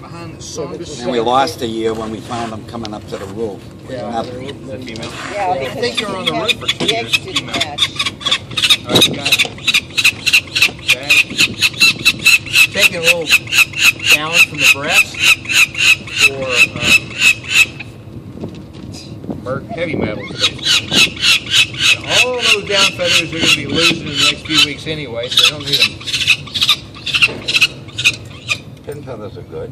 behind the sun. And we lost a year when we found them coming up to the roof. Yeah. Nothing. Is that female? Yeah, I because think she you're on the roof have- for two years. eggs. All right, got it. Okay. Taking a little challenge from the breast for um, Merc heavy metal today. Now, all those down feathers are going to be losing in the next few weeks anyway, so I don't need them. Pin feathers are good.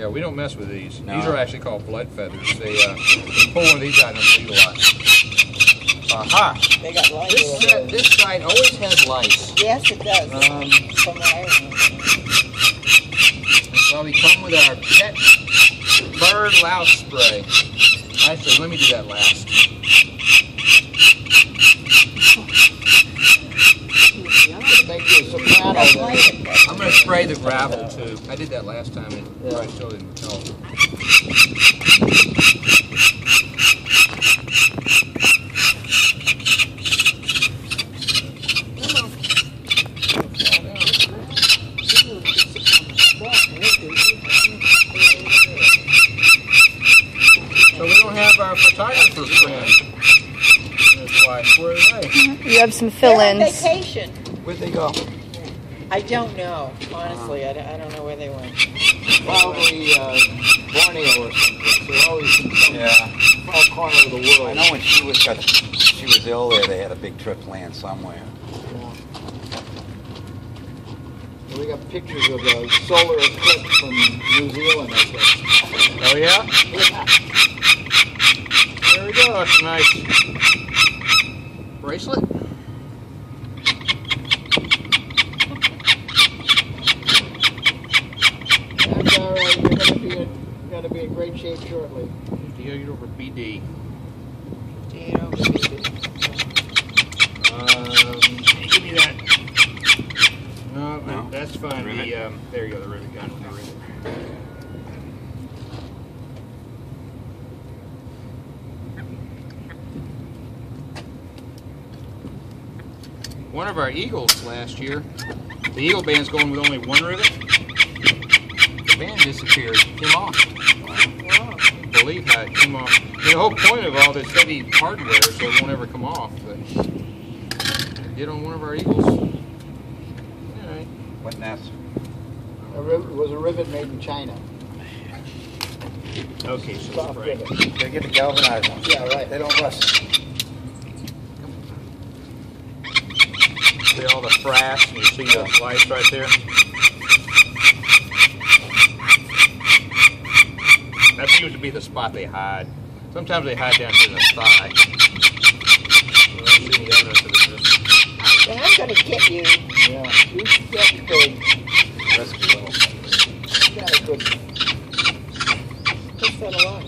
Yeah, we don't mess with these. No. These are actually called blood feathers. They uh, pull one of these out and bleed a lot. Aha! They got lice. This, uh, this side always has lice. Yes, it does. Um, From what I remember. Well, we come with our pet bird louse spray. Actually, let me do that last. Make you a soprano That's then. lice. I'm going to spray the gravel too. I did that last time and Yeah. I still didn't tell. So we don't have our photographer friend. His wife. Where are they? You have some fill-ins. vacation. Where'd they go? I don't know, honestly. I don't, I don't know where they went. Probably uh, Borneo or something. They're always in some Yeah. far corner of the world. I know when she was got, she was ill there, they had a big trip planned somewhere. We got pictures of a solar eclipse from New Zealand, I guess. Oh yeah? There we go. That's a nice bracelet. That's all right. You're gonna be in, gonna be in great shape shortly. Deal over BD. You know, Um, give me that. No, No? that's fine. Rivet? The um, there you go. The rivet gun. The rivet. One of our eagles last year, the eagle band's going with only one rivet. The band disappeared, came off. Believe how it came off. The whole point of all this heavy hardware is so it won't ever come off. But it did on one of our eagles. All right. What nest? A riv- It was a rivet made in China. Okay, so Soft spray. rivet. They get the galvanized ones. Yeah, right. They don't rust. See all the frass, and you see the lights right there. That seems to be the spot they hide. Sometimes they hide down to the thigh. We don't see any evidence of this. then I'm to get you. Yeah. You got good. Risky little. You got a good. Push that along.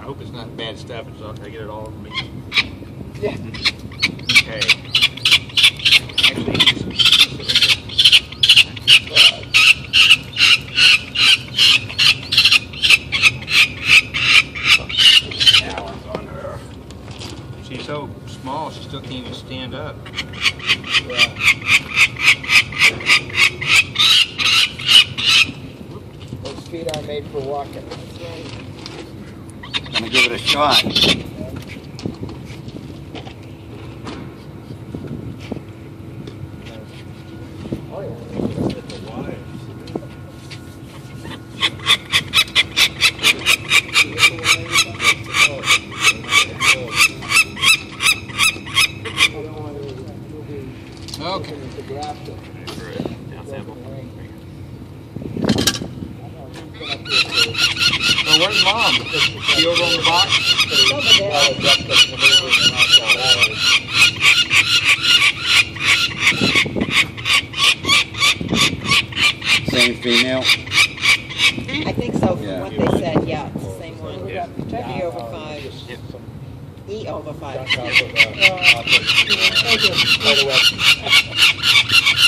I hope it's not bad stuff. Going to get it all over me. Yeah. Okay. Actually, Allen's on her. she's so small, she still can't even stand up. Yeah. Those feet are made for walking. Gonna give it a shot. The graft of- So where's mom? She over on the box? It's over there. Same female. I think so, from Yeah. what they said, yeah, it's the same one. Yeah. E over five. E over five. Right away.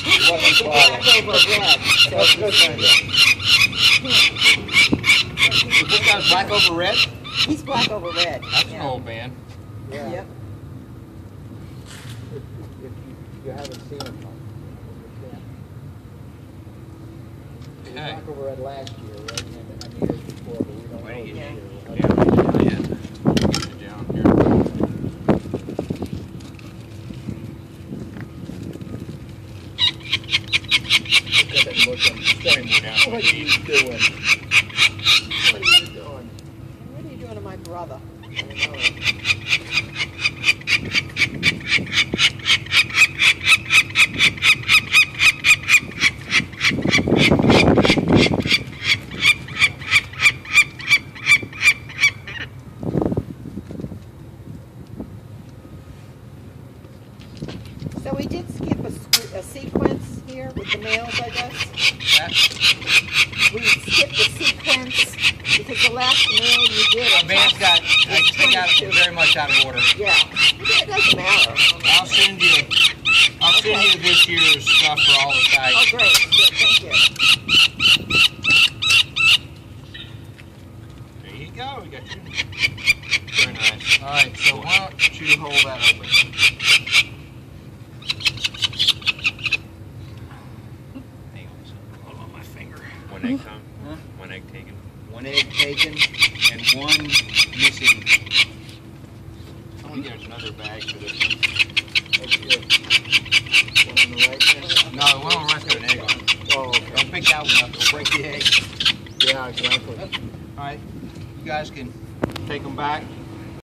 It's black over red, so it's different. This guy's black over red? He's black over red. That's an old man. Yeah. Yep. If, if you, you haven't seen it, you can't. We Okay. talked over it last year, right? And I mean, years before, but we don't know don't this year. Yeah, yeah. Get it down here. Look at it looking. Way more down. What are you doing? What are you doing? What are you doing to my brother? I know. So we did skip a, sque- a sequence here with the males, I guess. That, We skipped a sequence because the last mail you did. I our band's talked- got, I, was they got 22. very much out of order. Yeah, it doesn't matter. I'll send you, I'll send Okay. you this year's stuff for all the Oh, sites. great, good, thank you. There you go, we got you. Very nice. All right, so why don't you hold that open? Hang on, son. hold on my finger. One egg, Tom? Huh? One egg taken? One egg taken and one missing. I want to get another bag for this one. One on the right there? No, the one on the right's got an egg on it. Oh, okay. Don't pick that one up, it'll break the egg. Yeah, exactly. All right, you guys can take them back.